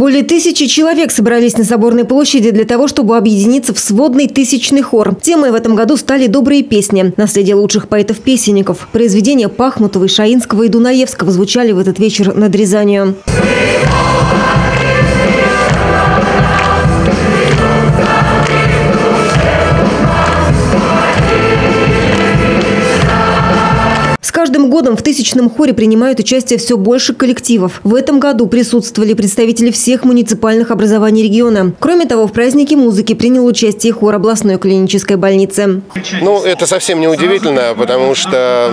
Более тысячи человек собрались на Соборной площади для того, чтобы объединиться в сводный тысячный хор. Темой в этом году стали добрые песни. Наследие лучших поэтов-песенников. Произведения Пахмутова, Шаинского и Дунаевского звучали в этот вечер над Рязанью. Каждым годом в тысячном хоре принимают участие все больше коллективов. В этом году присутствовали представители всех муниципальных образований региона. Кроме того, в празднике музыки принял участие хор областной клинической больницы. Ну, это совсем не удивительно, потому что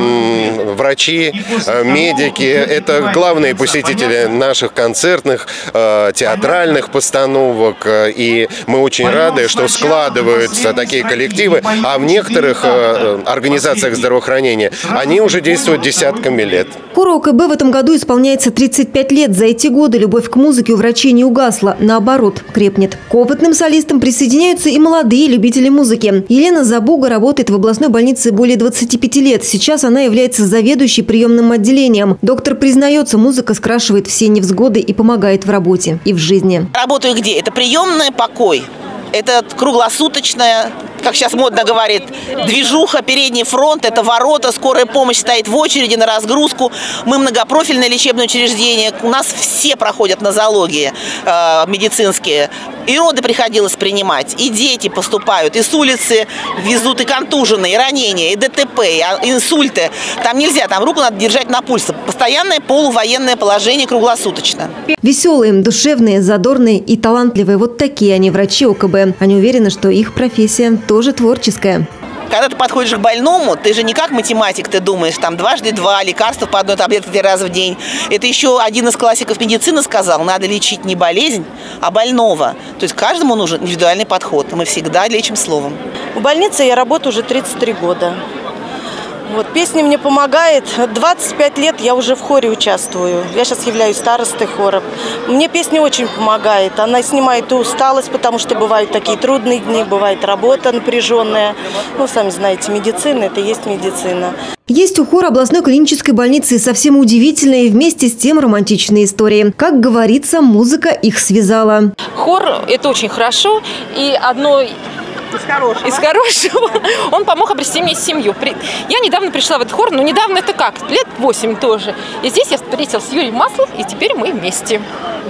врачи, э, медики – это главные посетители наших концертных, э, театральных постановок. И мы очень рады, что складываются такие коллективы, а в некоторых э, организациях здравоохранения они уже действуют действует десятками лет. Хору ОКБ в этом году исполняется 35 лет. За эти годы любовь к музыке у врачей не угасла. Наоборот, крепнет. К опытным солистам присоединяются и молодые любители музыки. Елена Забуга работает в областной больнице более 25 лет. Сейчас она является заведующей приемным отделением. Доктор признается, музыка скрашивает все невзгоды и помогает в работе и в жизни. Работаю где? Это приемная покой. Это круглосуточная как сейчас модно говорит, движуха, передний фронт, это ворота, скорая помощь стоит в очереди на разгрузку. Мы многопрофильное лечебное учреждение, у нас все проходят нозологии э, медицинские. И роды приходилось принимать, и дети поступают, и с улицы везут и контуженные, и ранения, и ДТП, и а, инсульты. Там нельзя, там руку надо держать на пульсе. Постоянное полувоенное положение круглосуточно. Веселые, душевные, задорные и талантливые. Вот такие они врачи ОКБ. Они уверены, что их профессия тоже творческая. Когда ты подходишь к больному, ты же не как математик, ты думаешь, там дважды два, лекарства по одной таблетке три раза в день. Это еще один из классиков медицины сказал, надо лечить не болезнь, а больного. То есть каждому нужен индивидуальный подход. Мы всегда лечим словом. В больнице я работаю уже 33 года. Вот, песня мне помогает. 25 лет я уже в хоре участвую. Я сейчас являюсь старостой хора. Мне песня очень помогает. Она снимает усталость, потому что бывают такие трудные дни, бывает работа напряженная. Ну, сами знаете, медицина – это есть медицина. Есть у хора областной клинической больницы совсем удивительные и вместе с тем романтичные истории. Как говорится, музыка их связала. Хор – это очень хорошо. И одно из хорошего. Из хорошего. Он помог обрести мне семью. Я недавно пришла в этот хор, но недавно это как? Лет 8 тоже. И здесь я встретилась с Юрием Маслов, и теперь мы вместе.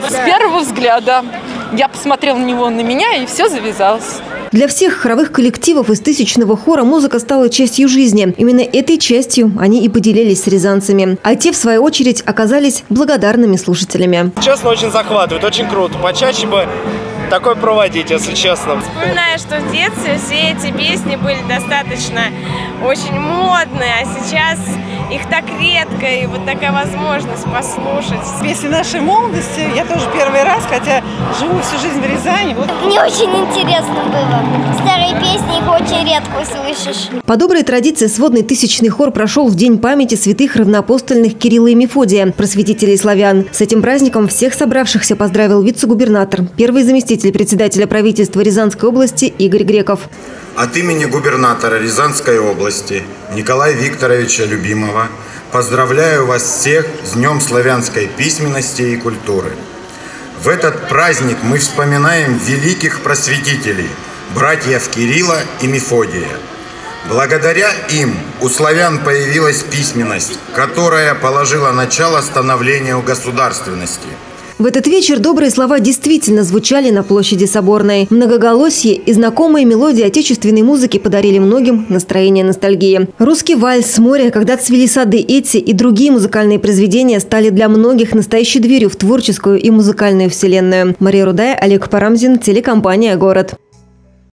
С первого взгляда. Я посмотрела на него, на меня, и все завязалось. Для всех хоровых коллективов из тысячного хора музыка стала частью жизни. Именно этой частью они и поделились с рязанцами. А те, в свою очередь, оказались благодарными слушателями. Честно, очень захватывает, очень круто. Почаще бы такой проводить, если честно. Вспоминаю, что в детстве все эти песни были достаточно очень модные, а сейчас их так редко, и вот такая возможность послушать. Песни нашей молодости я тоже первый раз, хотя живу всю жизнь в Рязани. Вот. Мне очень интересно было. Старые песни их очень редко услышишь. По доброй традиции сводный тысячный хор прошел в День памяти святых равноапостольных Кирилла и Мефодия, просветителей славян. С этим праздником всех собравшихся поздравил вице-губернатор, первый заместитель председателя правительства Рязанской области Игорь Греков. От имени губернатора Рязанской области Николая Викторовича Любимого поздравляю вас всех с Днем славянской письменности и культуры. В этот праздник мы вспоминаем великих просветителей, братьев Кирилла и Мефодия. Благодаря им у славян появилась письменность, которая положила начало становлению государственности – в этот вечер добрые слова действительно звучали на площади Соборной. Многоголосие и знакомые мелодии отечественной музыки подарили многим настроение ностальгии. Русский вальс, море, когда цвели сады, эти и другие музыкальные произведения стали для многих настоящей дверью в творческую и музыкальную вселенную. Мария Рудая, Олег Парамзин, телекомпания «Город».